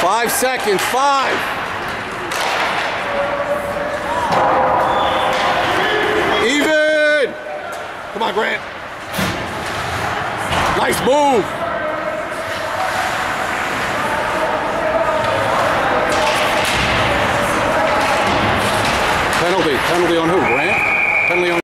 Five seconds. Five. Even. Come on, Grant. Nice move. Penalty. Penalty on who? Grant?